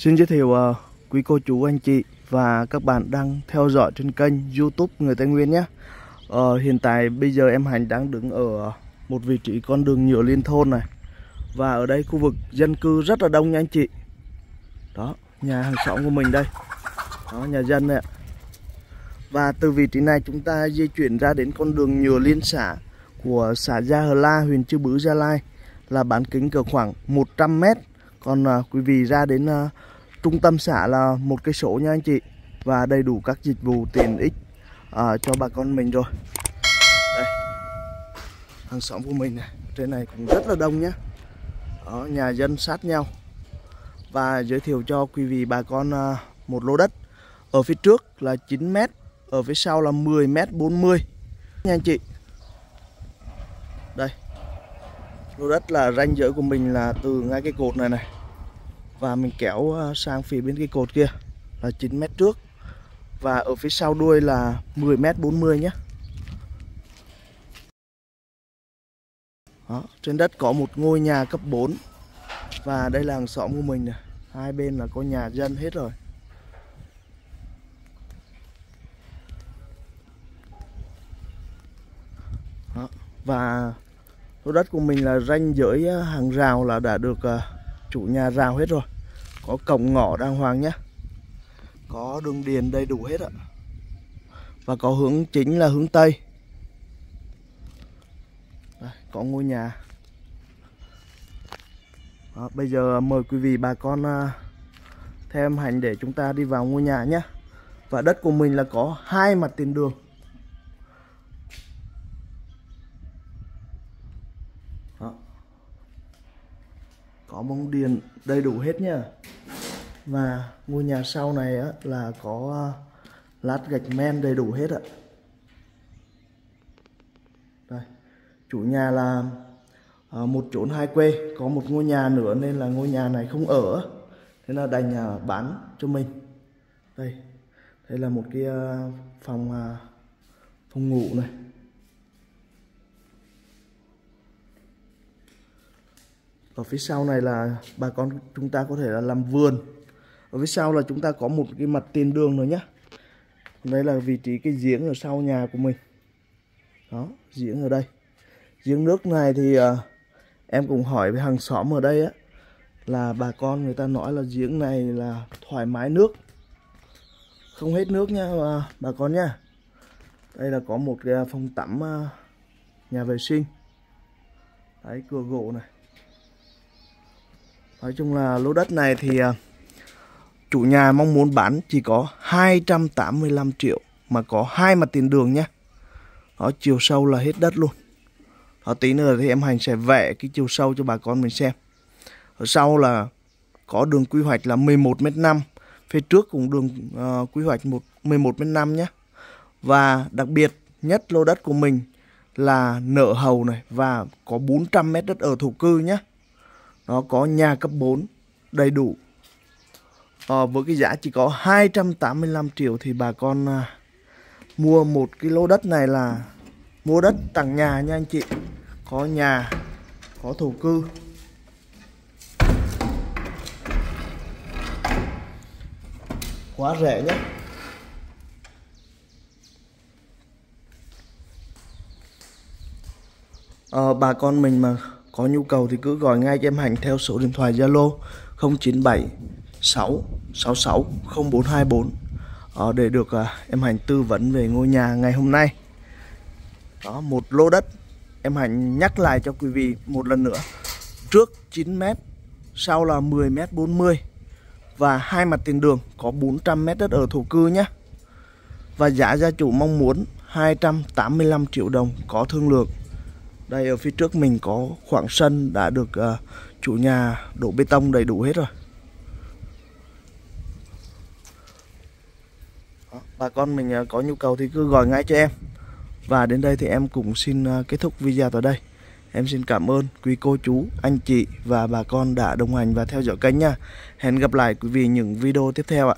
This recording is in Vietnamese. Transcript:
Xin giới thiệu uh, quý cô chú anh chị và các bạn đang theo dõi trên kênh YouTube Người Tây Nguyên nhé. Uh, hiện tại bây giờ em Hành đang đứng ở một vị trí con đường nhựa liên thôn này. Và ở đây khu vực dân cư rất là đông nha anh chị. Đó, nhà hàng xóm của mình đây. Đó, nhà dân này. Và từ vị trí này chúng ta di chuyển ra đến con đường nhựa liên xã của xã Gia Hờ La, huyện Chư Bứ, Gia Lai là bán kính cỡ khoảng 100 mét còn uh, quý vị ra đến uh, trung tâm xã là một cái số nha anh chị và đầy đủ các dịch vụ tiện ích uh, cho bà con mình rồi. Đây hàng xóm của mình này trên này cũng rất là đông nhé đó, nhà dân sát nhau. Và giới thiệu cho quý vị bà con uh, một lô đất. Ở phía trước là 9 mét ở phía sau là 10 mét 40 nha anh chị. Đây lô đất là ranh giới của mình là từ ngay cái cột này này và mình kéo ờ, sang phía bên cái cột kia là 9 mét trước. Và ở phía sau đuôi là 10 mét 40 nhé Đó, trên đất có một ngôi nhà cấp 4 và đây là hàng xóm của mình này hai bên là có nhà dân hết rồi. Đó, và lô đất của mình là ranh giới ờ, hàng rào là đã được uh, chủ nhà rào hết rồi. Có cổng ngõ đàng hoàng nhé có đường điền đầy đủ hết ạ. Và có hướng chính là hướng tây. Đây, có ngôi nhà. Đó, bây giờ mời quý vị bà con à, thêm theo em hành để chúng ta đi vào ngôi nhà nhé và đất của mình là có hai mặt tiền đường. Đó có bóng điện đầy đủ hết nhá. Và ngôi nhà sau này á, là có ờ, lát gạch men đầy đủ hết ạ. Đây chủ nhà là à, một chốn hai quê có một ngôi nhà nữa nên là ngôi nhà này không ở thế là đành à, bán cho mình. Đây đây là một cái phòng phòng ngủ này. Ở phía sau này là bà con chúng ta có thể là làm vườn. Ở phía sau là chúng ta có một cái mặt tiền đường nữa nhá. Đây là vị trí cái giếng ở sau nhà của mình. Đó giếng ở đây. Giếng nước này thì uh, em cũng hỏi với hàng xóm ở đây á là bà con người ta nói là giếng này là thoải mái nước. Không hết nước nha bà, bà con nha. Đây là có một cái à, phòng tắm uh, nhà vệ sinh. Đấy cửa gỗ này. Nói chung là lô đất này thì à, chủ nhà mong muốn bán chỉ có 285 triệu mà có hai mặt tiền đường nhé. Đó, chiều sâu là hết đất luôn. Đó, tí nữa thì em Hành sẽ vẽ cái chiều sâu cho bà con mình xem. Ở sau là có đường quy hoạch là 11m5. Phía trước cũng đường uh, quy hoạch một 11m5 nhé. Và đặc biệt nhất lô đất của mình là nợ hầu này và có 400 mét đất ở thổ cư nhé nó có nhà cấp 4 đầy đủ. À, với cái giá chỉ có 285 triệu thì bà con à, mua một cái lô đất này là mua đất tặng nhà nha anh chị. Có nhà có thổ cư. Quá rẻ nhé à, ờ, bà con mình mà có nhu cầu thì cứ gọi ngay cho em hạnh theo số điện thoại Zalo 097 6 66 0424 đó, để được uh, em hạnh tư vấn về ngôi nhà ngày hôm nay. Đó, một lô đất em hạnh nhắc lại cho quý vị một lần nữa. Trước 9 m, sau là 10 m 40 và hai mặt tiền đường có 400 m đất ở thổ cư nhé. Và giá gia chủ mong muốn 285 triệu đồng có thương lượng đây ở phía trước mình có khoảng sân đã được uh, chủ nhà đổ bê tông đầy đủ hết rồi. Đó, bà con mình uh, có nhu cầu thì cứ gọi ngay cho em. Và đến đây thì em cũng xin uh, kết thúc video tại đây. Em xin cảm ơn quý cô chú, anh chị và bà con đã đồng hành và theo dõi kênh nha. Hẹn gặp lại quý vị những video tiếp theo ạ.